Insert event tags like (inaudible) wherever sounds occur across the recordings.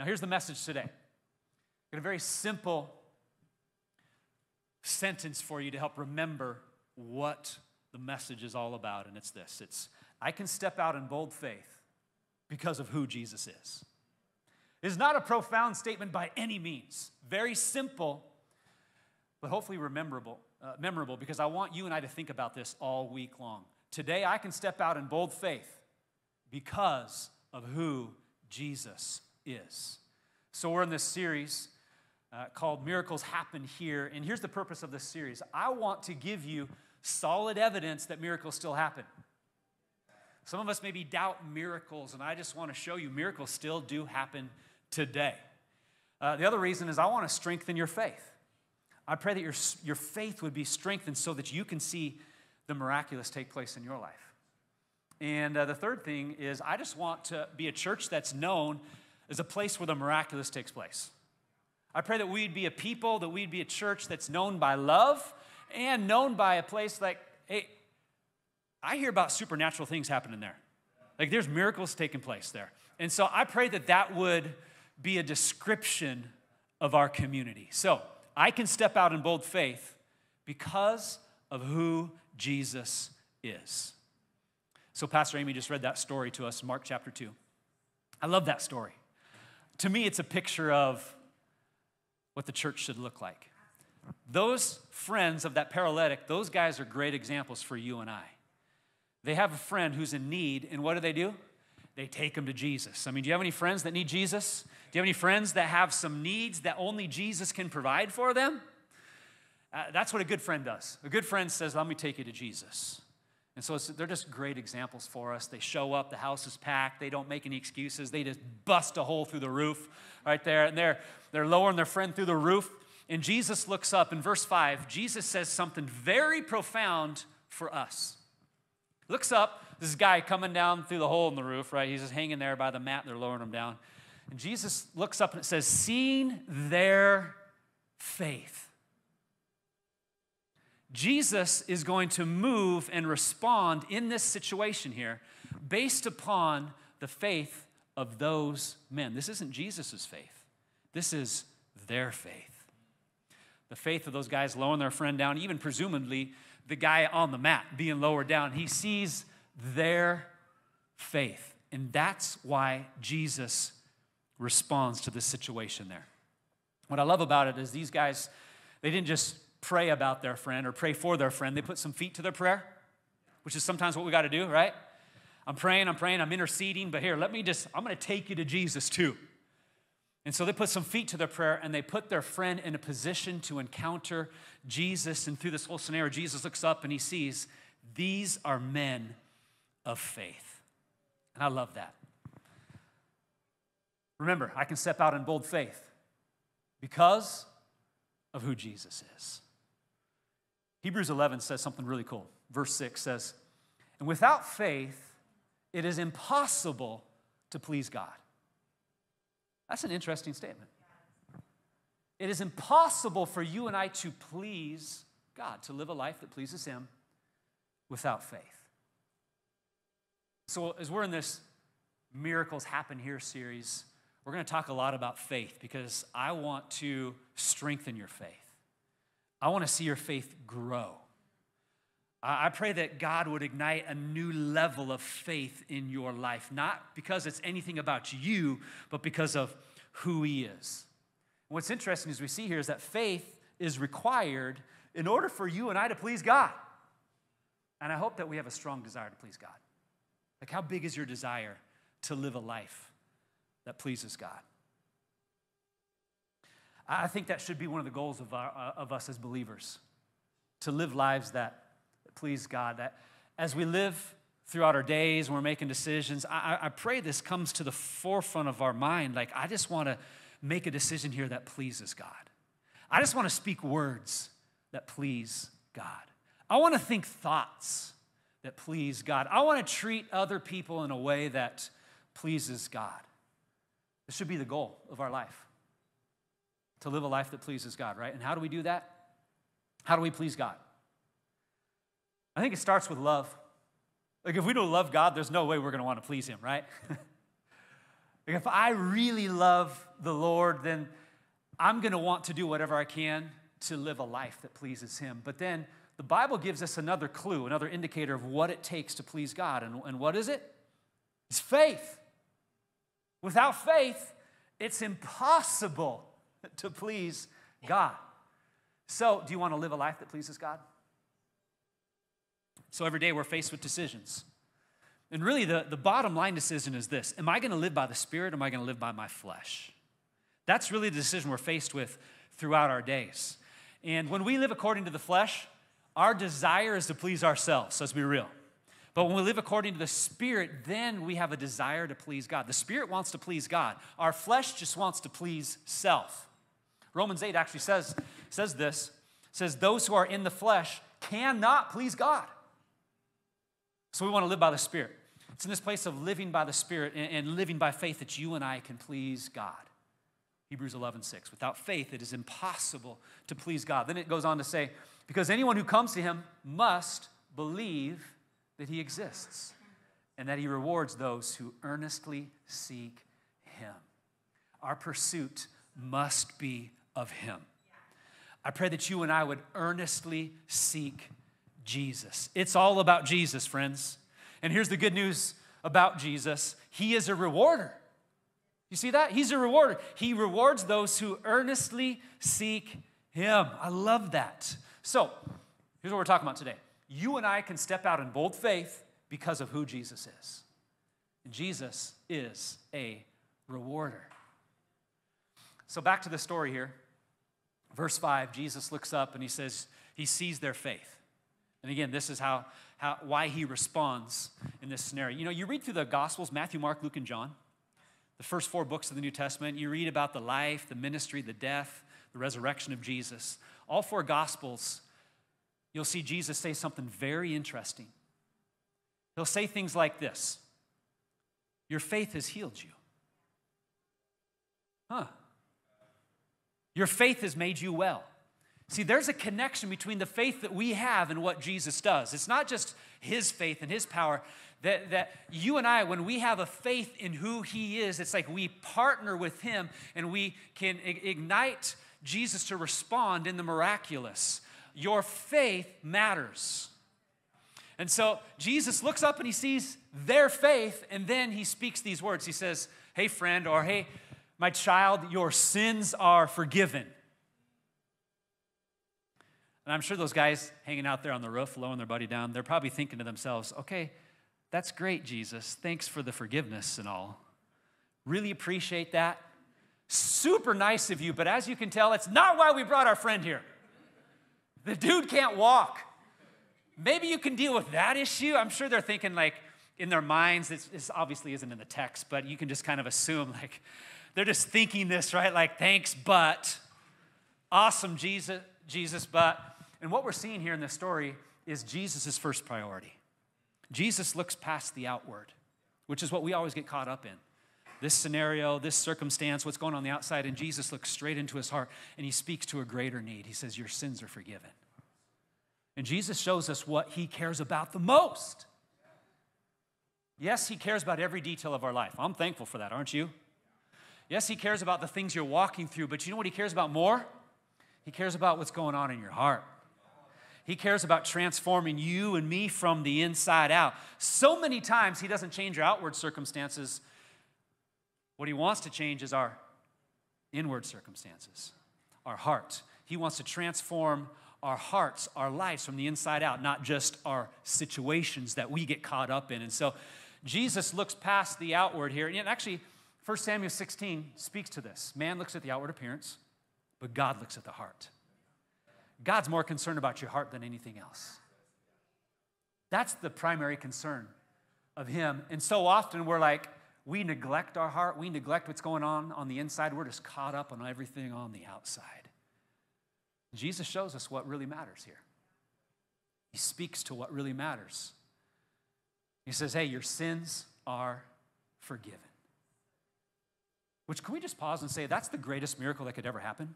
Now, here's the message today. I've Got a very simple sentence for you to help remember what the message is all about, and it's this it's I can step out in bold faith because of who Jesus is. It's not a profound statement by any means, very simple, but hopefully memorable, uh, memorable because I want you and I to think about this all week long. Today, I can step out in bold faith because of who Jesus is. So, we're in this series uh, called Miracles Happen Here. And here's the purpose of this series I want to give you solid evidence that miracles still happen. Some of us maybe doubt miracles, and I just want to show you miracles still do happen today. Uh, the other reason is I want to strengthen your faith. I pray that your, your faith would be strengthened so that you can see the miraculous take place in your life. And uh, the third thing is I just want to be a church that's known as a place where the miraculous takes place. I pray that we'd be a people, that we'd be a church that's known by love and known by a place like, hey, I hear about supernatural things happening there. Like there's miracles taking place there. And so I pray that that would be a description of our community. So I can step out in bold faith because of who Jesus is. So, Pastor Amy just read that story to us, Mark chapter 2. I love that story. To me, it's a picture of what the church should look like. Those friends of that paralytic, those guys are great examples for you and I. They have a friend who's in need, and what do they do? They take him to Jesus. I mean, do you have any friends that need Jesus? Do you have any friends that have some needs that only Jesus can provide for them? Uh, that's what a good friend does. A good friend says, Let me take you to Jesus. And so they're just great examples for us. They show up, the house is packed, they don't make any excuses, they just bust a hole through the roof right there, and they're, they're lowering their friend through the roof. And Jesus looks up in verse 5. Jesus says something very profound for us. Looks up, this guy coming down through the hole in the roof, right? He's just hanging there by the mat, they're lowering him down. And Jesus looks up and it says, Seeing their faith. Jesus is going to move and respond in this situation here based upon the faith of those men. This isn't Jesus' faith, this is their faith. The faith of those guys lowering their friend down, even presumably the guy on the mat being lowered down. He sees their faith. And that's why Jesus responds to this situation there. What I love about it is these guys, they didn't just pray about their friend or pray for their friend, they put some feet to their prayer, which is sometimes what we got to do, right? I'm praying, I'm praying, I'm interceding, but here, let me just, I'm going to take you to Jesus too. And so they put some feet to their prayer and they put their friend in a position to encounter Jesus. And through this whole scenario, Jesus looks up and he sees these are men of faith. And I love that. Remember, I can step out in bold faith because of who Jesus is. Hebrews 11 says something really cool. Verse 6 says, And without faith, it is impossible to please God. That's an interesting statement. It is impossible for you and I to please God, to live a life that pleases Him without faith. So, as we're in this Miracles Happen Here series, we're going to talk a lot about faith because I want to strengthen your faith. I want to see your faith grow. I pray that God would ignite a new level of faith in your life, not because it's anything about you, but because of who He is. what's interesting as we see here is that faith is required in order for you and I to please God. And I hope that we have a strong desire to please God. Like, how big is your desire to live a life that pleases God? I think that should be one of the goals of, our, uh, of us as believers to live lives that please God. That as we live throughout our days when we're making decisions, I, I pray this comes to the forefront of our mind. Like, I just want to make a decision here that pleases God. I just want to speak words that please God. I want to think thoughts that please God. I want to treat other people in a way that pleases God. This should be the goal of our life to live a life that pleases God, right? And how do we do that? How do we please God? I think it starts with love. Like, if we don't love God, there's no way we're going to want to please Him, right? (laughs) If I really love the Lord, then I'm going to want to do whatever I can to live a life that pleases Him. But then the Bible gives us another clue, another indicator of what it takes to please God. And, and what is it? It's faith. Without faith, it's impossible (laughs) to please God. So, do you want to live a life that pleases God? So, every day we're faced with decisions. And really, the, the bottom line decision is this Am I going to live by the Spirit or am I going to live by my flesh? That's really the decision we're faced with throughout our days. And when we live according to the flesh, our desire is to please ourselves. Let's be real. But when we live according to the Spirit, then we have a desire to please God. The Spirit wants to please God. Our flesh just wants to please self. Romans 8 actually says, says this says, Those who are in the flesh cannot please God. So we want to live by the Spirit. It's in this place of living by the Spirit and, living by faith that you and I can please God. Hebrews 11, 6. Without faith, it is impossible to please God. Then it goes on to say, because anyone who comes to him must believe that he exists and that he rewards those who earnestly seek him. Our pursuit must be of him. I pray that you and I would earnestly seek Jesus. It's all about Jesus, friends. And here's the good news about Jesus He is a rewarder. You see that? He's a rewarder. He rewards those who earnestly seek Him. I love that. So, here's what we're talking about today. You and I can step out in bold faith because of who Jesus is. Jesus is a rewarder. So, back to the story here. Verse 5, Jesus looks up and he says, He sees their faith. And again, this is how, how why he responds in this scenario. You know, you read through the Gospels Matthew, Mark, Luke, and John, the first four books of the New Testament, you read about the life, the ministry, the death, the resurrection of Jesus. All four Gospels, you'll see Jesus say something very interesting. He'll say things like this Your faith has healed you. Huh. Your faith has made you well. See, there's a connection between the faith that we have and what Jesus does. It's not just his faith and his power. That, that you and I, when we have a faith in who he is, it's like we partner with him and we can ignite Jesus to respond in the miraculous. Your faith matters. And so Jesus looks up and he sees their faith, and then he speaks these words. He says, Hey, friend, or hey, my child, your sins are forgiven. And I'm sure those guys hanging out there on the roof, lowering their buddy down, they're probably thinking to themselves, okay, that's great, Jesus. Thanks for the forgiveness and all. Really appreciate that. Super nice of you, but as you can tell, it's not why we brought our friend here. The dude can't walk. Maybe you can deal with that issue. I'm sure they're thinking, like, in their minds, this obviously isn't in the text, but you can just kind of assume, like, they're just thinking this, right? Like, thanks, but awesome, Jesus, Jesus, but. And what we're seeing here in this story is Jesus' first priority. Jesus looks past the outward, which is what we always get caught up in. This scenario, this circumstance, what's going on, on the outside, and Jesus looks straight into his heart and he speaks to a greater need. He says, Your sins are forgiven. And Jesus shows us what he cares about the most. Yes, he cares about every detail of our life. I'm thankful for that, aren't you? Yes, he cares about the things you're walking through, but you know what he cares about more? He cares about what's going on in your heart. He cares about transforming you and me from the inside out. So many times, He doesn't change our outward circumstances. What He wants to change is our inward circumstances, our heart. He wants to transform our hearts, our lives from the inside out, not just our situations that we get caught up in. And so, Jesus looks past the outward here. And actually, 1 Samuel 16 speaks to this. Man looks at the outward appearance, but God looks at the heart. God's more concerned about your heart than anything else. That's the primary concern of Him. And so often we're like, we neglect our heart, we neglect what's going on on the inside. We're just caught up on everything on the outside. Jesus shows us what really matters here. He speaks to what really matters. He says, Hey, your sins are forgiven. Which, can we just pause and say, that's the greatest miracle that could ever happen?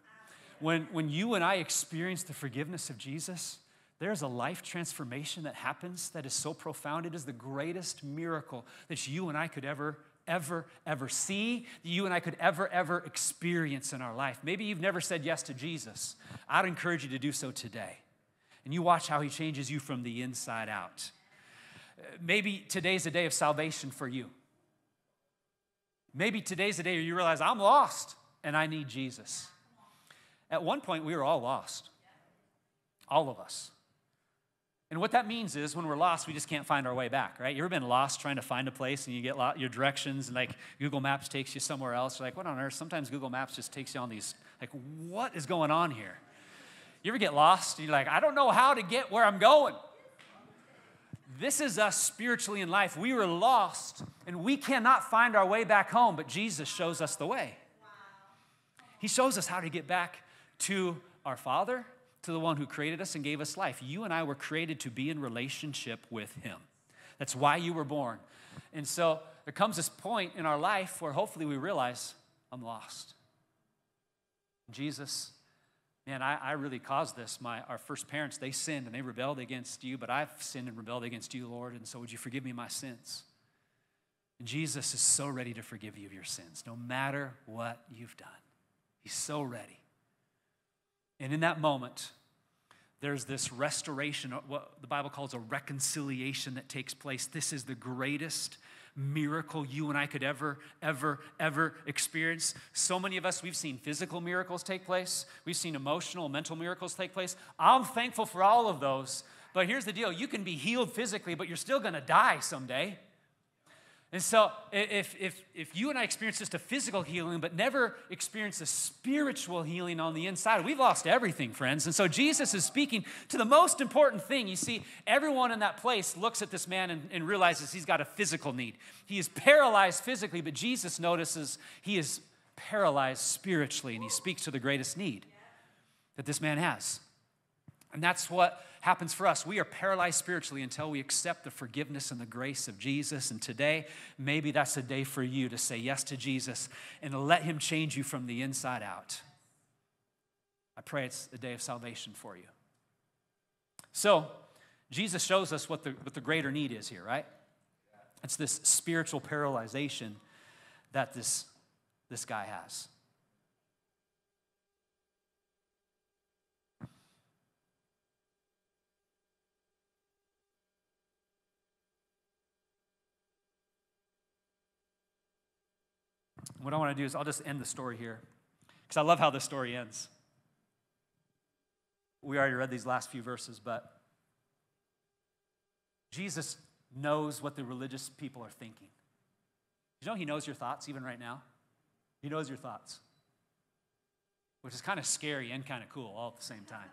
when, when you and I experience the forgiveness of Jesus, there's a life transformation that happens that is so profound. It is the greatest miracle that you and I could ever ever, ever see, that you and I could ever, ever experience in our life. Maybe you've never said yes to Jesus. I'd encourage you to do so today. And you watch how he changes you from the inside out. Maybe today's a day of salvation for you. Maybe today's the day where you realize I'm lost and I need Jesus. At one point, we were all lost, all of us. And what that means is when we're lost, we just can't find our way back, right? You ever been lost trying to find a place and you get your directions and like Google Maps takes you somewhere else? You're like, what on earth? Sometimes Google Maps just takes you on these, like, what is going on here? You ever get lost and you're like, I don't know how to get where I'm going? This is us spiritually in life. We were lost and we cannot find our way back home, but Jesus shows us the way. He shows us how to get back to our Father, to the one who created us and gave us life. You and I were created to be in relationship with Him. That's why you were born. And so there comes this point in our life where hopefully we realize, I'm lost. Jesus, man, I, I really caused this. My, our first parents, they sinned and they rebelled against you, but I've sinned and rebelled against you, Lord. And so would you forgive me my sins? And Jesus is so ready to forgive you of your sins, no matter what you've done. He's so ready. And in that moment, there's this restoration, what the Bible calls a reconciliation that takes place. This is the greatest miracle you and I could ever, ever, ever experience. So many of us, we've seen physical miracles take place, we've seen emotional, mental miracles take place. I'm thankful for all of those. But here's the deal you can be healed physically, but you're still gonna die someday. And so, if, if, if you and I experience just a physical healing, but never experience a spiritual healing on the inside, we've lost everything, friends. And so, Jesus is speaking to the most important thing. You see, everyone in that place looks at this man and, and realizes he's got a physical need. He is paralyzed physically, but Jesus notices he is paralyzed spiritually, and he speaks to the greatest need that this man has. And that's what happens for us. We are paralyzed spiritually until we accept the forgiveness and the grace of Jesus. And today, maybe that's a day for you to say yes to Jesus and to let Him change you from the inside out. I pray it's a day of salvation for you. So, Jesus shows us what the, what the greater need is here, right? It's this spiritual paralyzation that this, this guy has. What I want to do is I'll just end the story here because I love how the story ends. We already read these last few verses, but Jesus knows what the religious people are thinking. You know, He knows your thoughts even right now. He knows your thoughts, which is kind of scary and kind of cool all at the same time.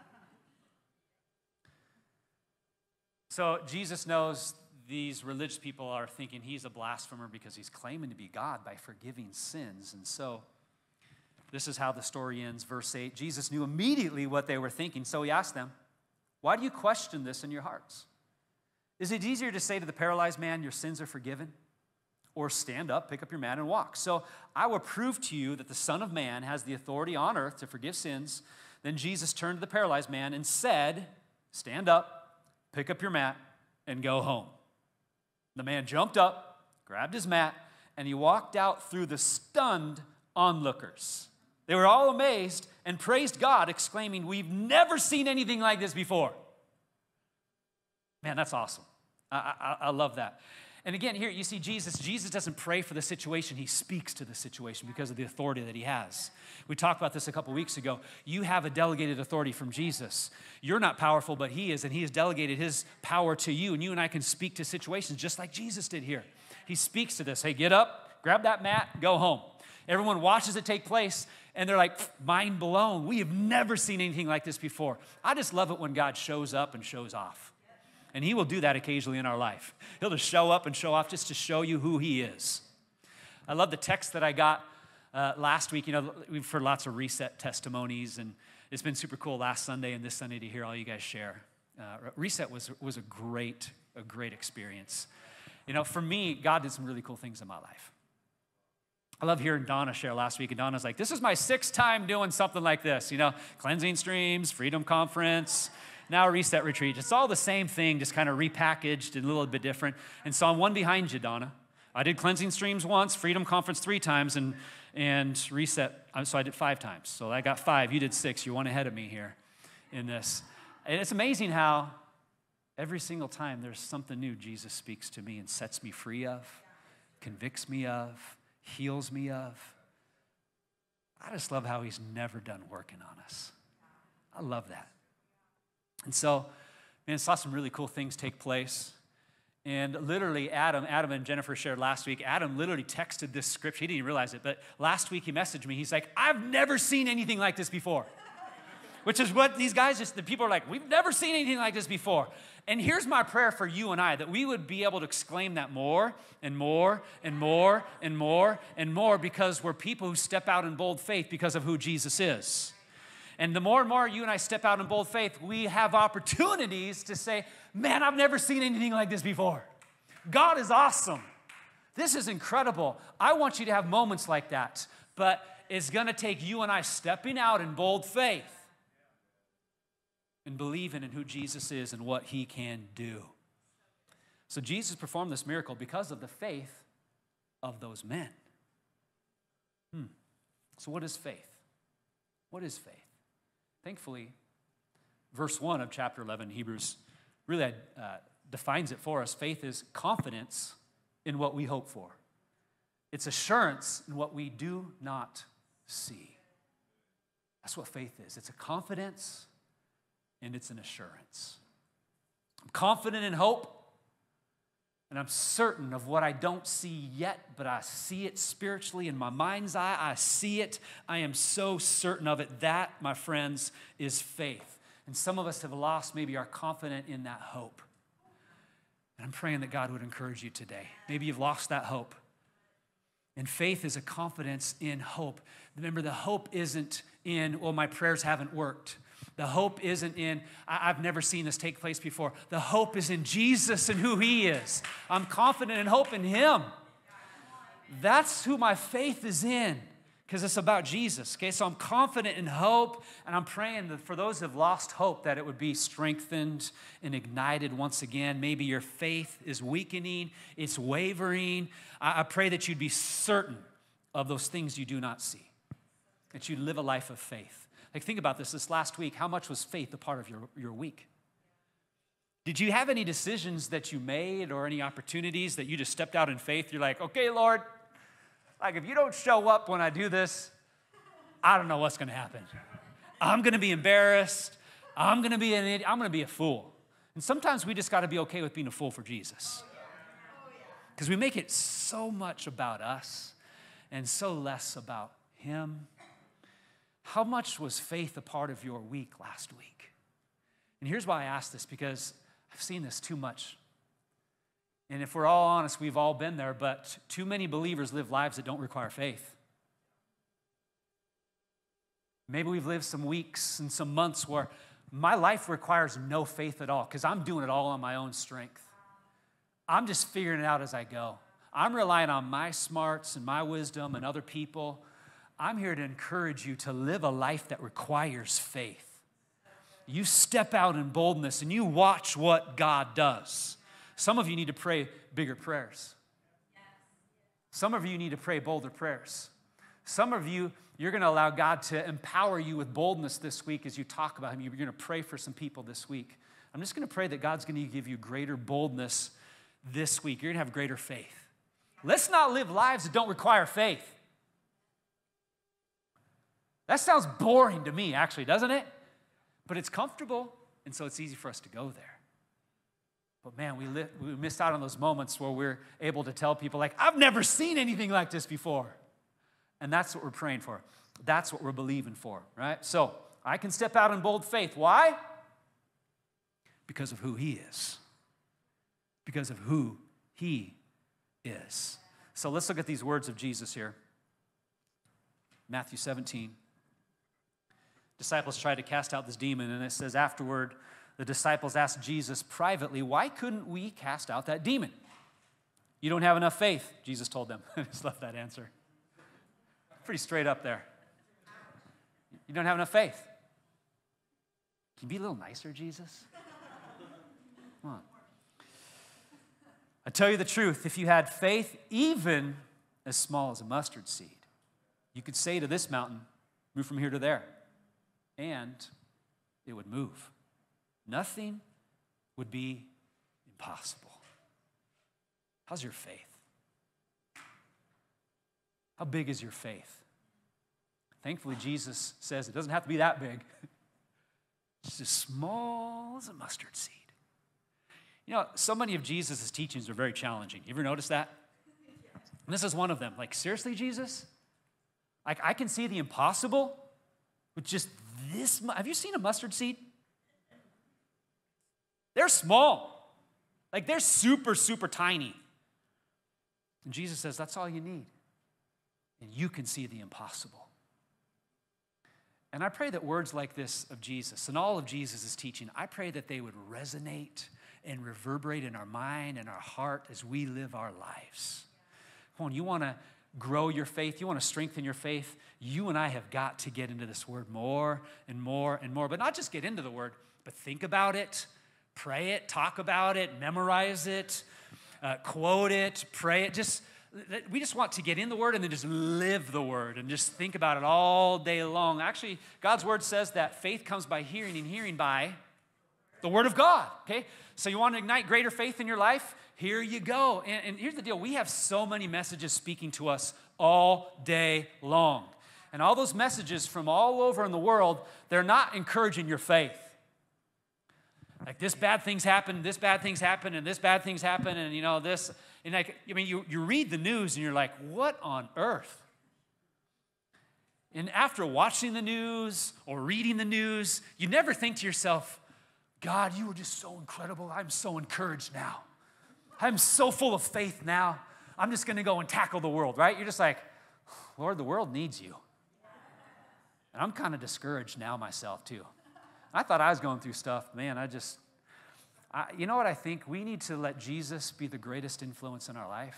So, Jesus knows these religious people are thinking he's a blasphemer because he's claiming to be God by forgiving sins. And so this is how the story ends. Verse 8 Jesus knew immediately what they were thinking, so he asked them, Why do you question this in your hearts? Is it easier to say to the paralyzed man, Your sins are forgiven? Or stand up, pick up your mat, and walk. So I will prove to you that the Son of Man has the authority on earth to forgive sins. Then Jesus turned to the paralyzed man and said, Stand up, pick up your mat, and go home. The man jumped up, grabbed his mat, and he walked out through the stunned onlookers. They were all amazed and praised God, exclaiming, We've never seen anything like this before. Man, that's awesome. I, I, I love that. And again, here you see Jesus. Jesus doesn't pray for the situation, he speaks to the situation because of the authority that he has. We talked about this a couple weeks ago. You have a delegated authority from Jesus. You're not powerful, but he is, and he has delegated his power to you. And you and I can speak to situations just like Jesus did here. He speaks to this hey, get up, grab that mat, go home. Everyone watches it take place, and they're like mind blown. We have never seen anything like this before. I just love it when God shows up and shows off. And He will do that occasionally in our life. He'll just show up and show off just to show you who He is. I love the text that I got uh, last week. You know, we've heard lots of reset testimonies, and it's been super cool last Sunday and this Sunday to hear all you guys share. Uh, reset was, was a great, a great experience. You know, for me, God did some really cool things in my life. I love hearing Donna share last week, and Donna's like, This is my sixth time doing something like this, you know, cleansing streams, freedom conference, now Reset Retreat. It's all the same thing, just kind of repackaged and a little bit different. And so I'm one behind you, Donna. I did cleansing streams once, freedom conference three times, and, and reset. Uh, so I did five times. So I got five. You did six. You're one ahead of me here in this. And it's amazing how every single time there's something new Jesus speaks to me and sets me free of, convicts me of, heals me of. I just love how he's never done working on us. I love that. And so, man, saw some really cool things take place. And literally, Adam, Adam and Jennifer shared last week. Adam literally texted this scripture. He didn't even realize it, but last week he messaged me. He's like, I've never seen anything like this before. (laughs) Which is what these guys just, the people are like, we've never seen anything like this before. And here's my prayer for you and I that we would be able to exclaim that more and more and more and more and more because we're people who step out in bold faith because of who Jesus is. And the more and more you and I step out in bold faith, we have opportunities to say, Man, I've never seen anything like this before. God is awesome. This is incredible. I want you to have moments like that, but it's gonna take you and I stepping out in bold faith and believing in who Jesus is and what he can do. So Jesus performed this miracle because of the faith of those men. Hmm. So, what is faith? What is faith? Thankfully, verse 1 of chapter 11, Hebrews, really uh, defines it for us. Faith is confidence in what we hope for, it's assurance in what we do not see. That's what faith is it's a confidence and it's an assurance. I'm confident in hope. And I'm certain of what I don't see yet, but I see it spiritually in my mind's eye. I see it. I am so certain of it. That, my friends, is faith. And some of us have lost maybe our confidence in that hope. And I'm praying that God would encourage you today. Maybe you've lost that hope. And faith is a confidence in hope. Remember, the hope isn't in, well, my prayers haven't worked. The hope isn't in, I've never seen this take place before. The hope is in Jesus and who He is. I'm confident and hope in Him. That's who my faith is in because it's about Jesus. Okay, so I'm confident in hope, and I'm praying that for those who have lost hope, that it would be strengthened and ignited once again. Maybe your faith is weakening, it's wavering. I, I pray that you'd be certain of those things you do not see, that you'd live a life of faith. Like, think about this this last week. How much was faith a part of your, your week? Did you have any decisions that you made or any opportunities that you just stepped out in faith? You're like, okay, Lord, like if you don't show up when I do this, I don't know what's gonna happen. I'm gonna be embarrassed. I'm gonna be an idiot. I'm gonna be a fool. And sometimes we just gotta be okay with being a fool for Jesus. Because we make it so much about us and so less about Him how much was faith a part of your week last week? And here's why I ask this because I've seen this too much. And if we're all honest, we've all been there, but too many believers live lives that don't require faith. Maybe we've lived some weeks and some months where my life requires no faith at all because I'm doing it all on my own strength. I'm just figuring it out as I go. I'm relying on my smarts and my wisdom and other people I'm here to encourage you to live a life that requires faith. You step out in boldness and you watch what God does. Some of you need to pray bigger prayers. Some of you need to pray bolder prayers. Some of you, you're going to allow God to empower you with boldness this week as you talk about Him. You're going to pray for some people this week. I'm just going to pray that God's going to give you greater boldness this week. You're going to have greater faith. Let's not live lives that don't require faith. That sounds boring to me, actually, doesn't it? But it's comfortable, and so it's easy for us to go there. But man, we, li- we missed out on those moments where we're able to tell people, like, I've never seen anything like this before. And that's what we're praying for. That's what we're believing for, right? So I can step out in bold faith. Why? Because of who He is. Because of who He is. So let's look at these words of Jesus here Matthew 17 disciples tried to cast out this demon, and it says afterward, the disciples asked Jesus privately, Why couldn't we cast out that demon? You don't have enough faith, Jesus told them. (laughs) I just love that answer. Pretty straight up there. You don't have enough faith. Can you be a little nicer, Jesus? Come on. A tell you the truth, if you had faith even as small as a mustard seed, you could say to this mountain, Move from here to there, and it would move. Nothing would be impossible. How's your faith? How big is your faith? Thankfully, Jesus says it doesn't have to be that big. (laughs) It's as small as a mustard seed. You know, so many of Jesus' teachings are very challenging. You ever notice that? And this is one of them. Like, seriously, Jesus? Like, I can see the impossible with just this. Have you seen a mustard seed? They're small. Like, they're super, super tiny. And Jesus says, that's all you need. And you can see the impossible. And I pray that words like this of Jesus and all of Jesus' teaching, I pray that they would resonate and reverberate in our mind and our heart as we live our lives. Come on, you want to grow your faith, you want to strengthen your faith, you and I have got to get into this word more and more and more. But not just get into the word, but think about it, pray it, talk about it, memorize it, uh, quote it, pray it. Just we just want to get in the word and then just live the word and just think about it all day long. Actually, God's word says that faith comes by hearing and hearing by the word of God. Okay? So you want to ignite greater faith in your life? Here you go. And, and here's the deal we have so many messages speaking to us all day long. And all those messages from all over in the world, they're not encouraging your faith. Like this bad things happen, this bad things happen, and this bad things happen, and you know, this. And like, I mean, you, you read the news and you're like, what on earth? And after watching the news or reading the news, you never think to yourself, God, you were just so incredible. I'm so encouraged now. I'm so full of faith now. I'm just going to go and tackle the world, right? You're just like, Lord, the world needs you. And I'm kind of discouraged now myself, too. I thought I was going through stuff. Man, I just, I, you know what I think? We need to let Jesus be the greatest influence in our life.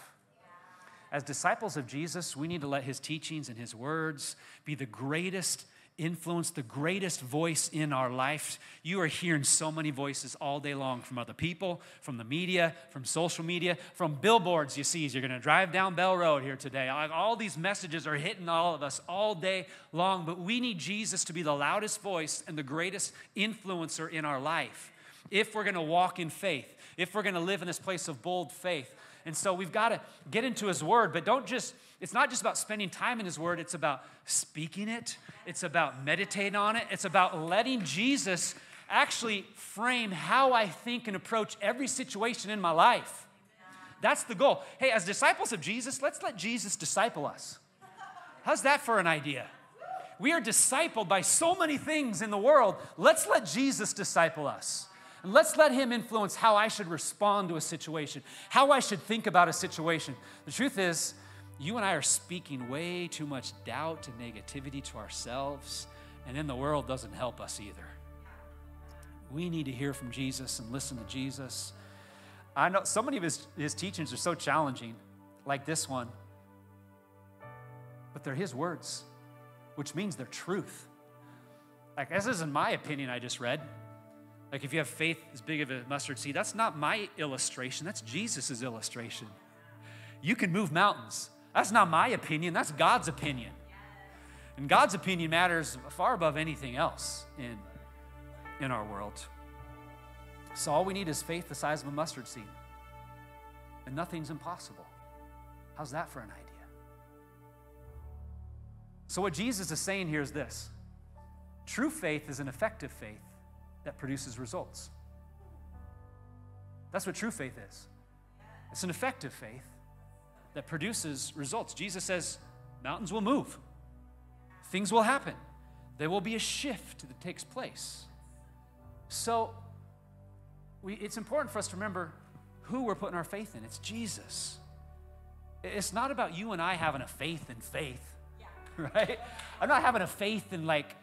As disciples of Jesus, we need to let his teachings and his words be the greatest influence, the greatest voice in our life. You are hearing so many voices all day long from other people, from the media, from social media, from billboards you see as you're going to drive down Bell Road here today. All these messages are hitting all of us all day long, but we need Jesus to be the loudest voice and the greatest influencer in our life if we're going to walk in faith, if we're going to live in this place of bold faith. And so we've got to get into His Word, but don't just, it's not just about spending time in His Word, it's about speaking it, it's about meditating on it, it's about letting Jesus actually frame how I think and approach every situation in my life. That's the goal. Hey, as disciples of Jesus, let's let Jesus disciple us. How's that for an idea? We are discipled by so many things in the world. Let's let Jesus disciple us. And let's let Him influence how I should respond to a situation, how I should think about a situation. The truth is, you and I are speaking way too much doubt and negativity to ourselves, and then the world doesn't help us either. We need to hear from Jesus and listen to Jesus. I know so many of his, his teachings are so challenging, like this one, but they're his words, which means they're truth. Like, this isn't my opinion I just read. Like if you have faith as big of a mustard seed, that's not my illustration, that's Jesus' illustration. You can move mountains. That's not my opinion, that's God's opinion. And God's opinion matters far above anything else in, in our world. So all we need is faith the size of a mustard seed. And nothing's impossible. How's that for an idea? So, what Jesus is saying here is this true faith is an effective faith that produces results. That's what true faith is. It's an effective faith that produces results. Jesus says mountains will move, things will happen, there will be a shift that takes place. So, we, it's important for us to remember who we're putting our faith in. It's Jesus. It's not about you and I having a faith in faith, (laughs) right? I'm not having a faith in like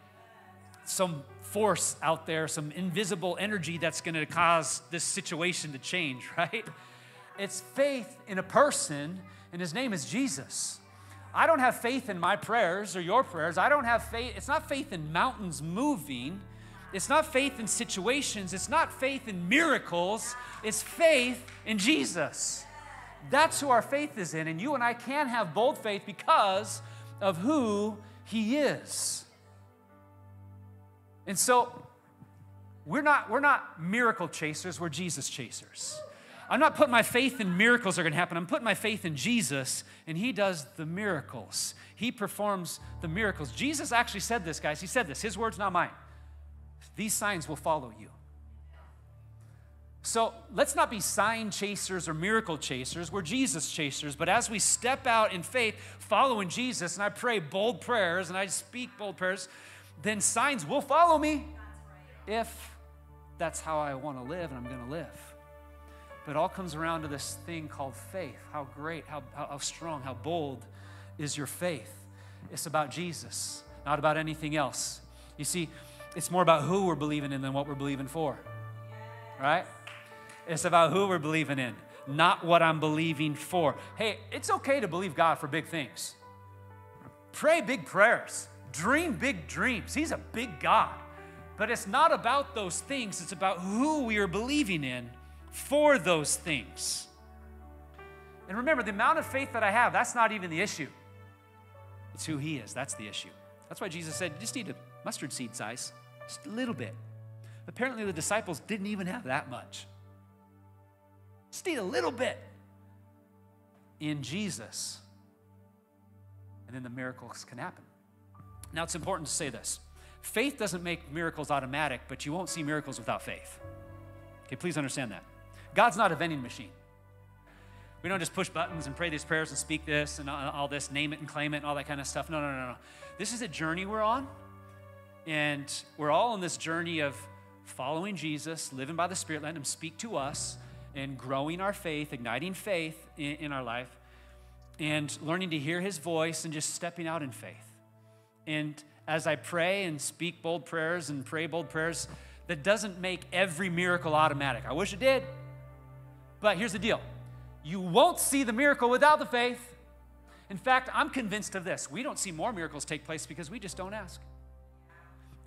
some force out there, some invisible energy that's going to cause this situation to change, (laughs) right? It's faith in a person, and his name is Jesus. I don't have faith in my prayers or your prayers. I don't have faith. It's not faith in mountains moving. It's not faith in situations. It's not faith in miracles. It's faith in Jesus. That's who our faith is in. And you and I can have bold faith because of who He is. And so we're not, we're not miracle chasers, we're Jesus chasers. I'm not putting my faith in miracles are going to happen. I'm putting my faith in Jesus, and He does the miracles. He performs the miracles. Jesus actually said this, guys. He said this. His words, not mine. These signs will follow you. So let's not be sign chasers or miracle chasers. We're Jesus chasers. But as we step out in faith, following Jesus, and I pray bold prayers and I speak bold prayers, then signs will follow me if that's how I want to live and I'm going to live. But it all comes around to this thing called faith. How great, how, how, strong, how bold is your faith? It's about Jesus, not about anything else. You see, it's more about who we're believing in than what we're believing for. Right? It's about who we're believing in, not what I'm believing for. Hey, it's okay to believe God for big things. Pray big prayers, dream big dreams. He's a big God. But it's not about those things, it's about who we are believing in for those things. And remember, the amount of faith that I have, that's not even the issue. It's who He is. That's the issue. That's why Jesus said, you just need a mustard seed size, just a little bit. Apparently, the disciples didn't even have that much. Just need a little bit in Jesus. And then the miracles can happen. Now, it's important to say this faith doesn't make miracles automatic, but you won't see miracles without faith. Okay, please understand that. God's not a vending machine. We don't just push buttons and pray these prayers and speak this and all this, name it and claim it and all that kind of stuff. No, no, no, no. This is a journey we're on. And we're all on this journey of following Jesus, living by the Spirit, letting Him speak to us, and growing our faith, igniting faith in, in our life, and learning to hear His voice and just stepping out in faith. And as I pray and speak bold prayers and pray bold prayers, that doesn't make every miracle automatic. I wish it did. But here's the deal you won't see the miracle without the faith. In fact, I'm convinced of this. We don't see more miracles take place because we just don't ask.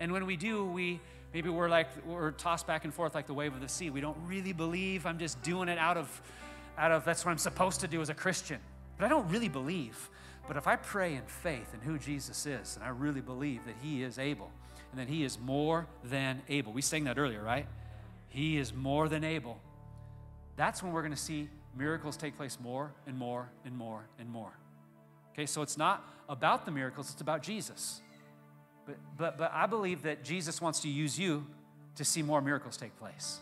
And when we do, we maybe we're like we're tossed back and forth like the wave of the sea. We don't really believe. I'm just doing it out of out of that's what I'm supposed to do as a Christian. But I don't really believe. But if I pray in faith in who Jesus is, and I really believe that He is able, and that He is more than able. We sang that earlier, right? He is more than able that's when we're going to see miracles take place more and more and more and more. Okay, so it's not about the miracles, it's about Jesus. But, but, but I believe that Jesus wants to use you to see more miracles take place.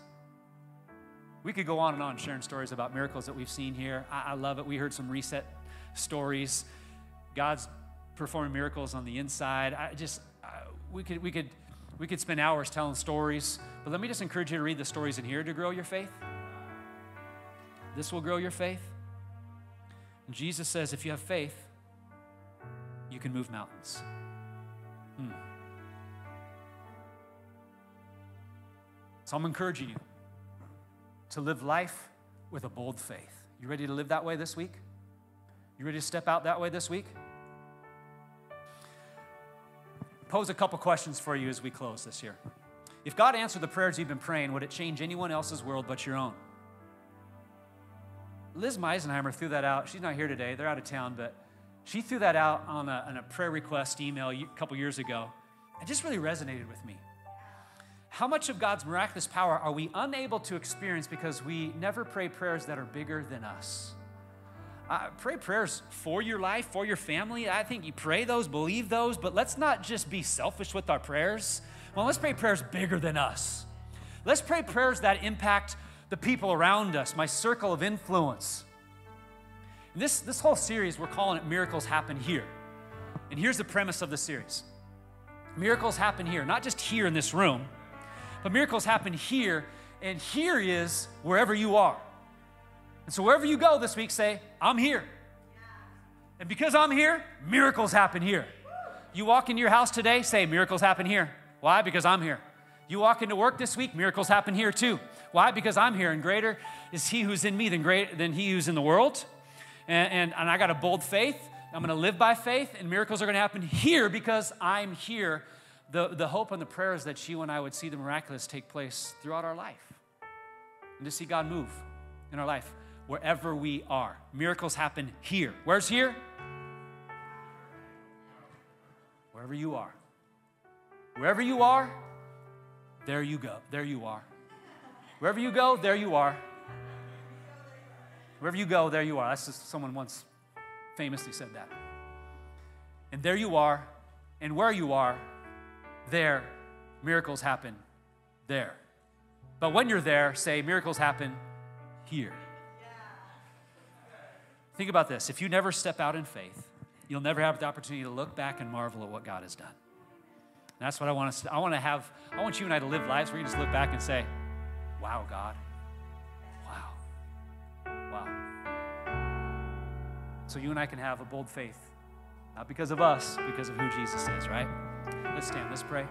We could go on and on sharing stories about miracles that we've seen here. I, I love it. We heard some reset stories. God's performing miracles on the inside. I just, I, we, could, we, could, we could spend hours telling stories. But let me just encourage you to read the stories in here to grow your faith. This will grow your faith. And Jesus says if you have faith, you can move mountains. Hmm. So I'm encouraging you to live life with a bold faith. You ready to live that way this week? You ready to step out that way this week? Pose a couple questions for you as we close this year. If God answered the prayers you've been praying, would it change anyone else's world but your own? Liz Meisenheimer threw that out. She's not here today, they're out of town, but she threw that out on a, on a prayer request email a couple years ago. It just really resonated with me. How much of God's miraculous power are we unable to experience because we never pray prayers that are bigger than us? Uh, pray prayers for your life, for your family. I think you pray those, believe those, but let's not just be selfish with our prayers. Well, let's pray prayers bigger than us. Let's pray prayers that impact the people around us, my circle of influence. This, this whole series, we're calling it Miracles Happen Here. And here's the premise of the series Miracles happen here, not just here in this room, but miracles happen here, and here is wherever you are. And so wherever you go this week, say, I'm here. And because I'm here, miracles happen here. You walk into your house today, say, miracles happen here. Why? Because I'm here. You walk into work this week, miracles happen here too. Why? Because I'm here, and greater is He who's in me than great than He who's in the world. And, and, and I got a bold faith. I'm going to live by faith, and miracles are going to happen here because I'm here. The, the hope and the prayer is that you and I would see the miraculous take place throughout our life and to see God move in our life. Wherever we are. Miracles happen here. Where's here? Wherever you are. Wherever you are, there you go. There you are. Wherever you go, there you are. Wherever you go, there you are. That's just someone once famously said that. And there you are, and where you are, there, miracles happen there. But when you're there, say, miracles happen here. Think about this. If you never step out in faith, you'll never have the opportunity to look back and marvel at what God has done. And that's what I want to, I want to have, I want you and I to live lives where you just look back and say, wow, God. Wow. Wow. So you and I can have a bold faith, not because of us, because of who Jesus is, right? Let's stand, let's pray.